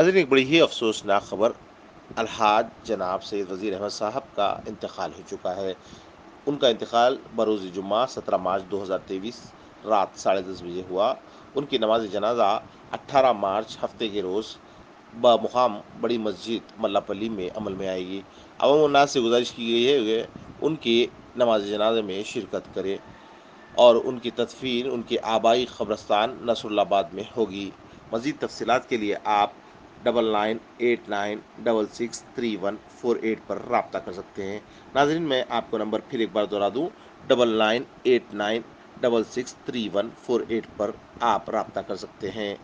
नाज़रीन एक बड़ी ही अफसोसनाक खबर अलहाज जनाब सैद वज़ीर अहमद साहब का इंतकाल हो चुका है। उनका इंतकाल बरोज़ जुम्मा, सत्रह मार्च 2023 रात साढ़े दस बजे हुआ। उनकी नमाज़ जनाजा 18 मार्च, हफ़्ते के रोज़, बमुकाम बड़ी मस्जिद, मल्लापल्ली में अमल में आएगी। अवाम से गुजारिश की गई है कि उनकी नमाज़ जनाजे में शिरकत करें और उनकी तदफीन, उनके आबाई कब्रस्तान नसरुल्लाबाद में होगी। मज़ीद तफसीत के लिए आप double nine eight nine double six three one four eight पर रबता कर सकते हैं। नाजरीन, मैं आपको नंबर फिर एक बार दोहरा दूँ। Double nine eight nine double six three one four eight पर आप रबता कर सकते हैं।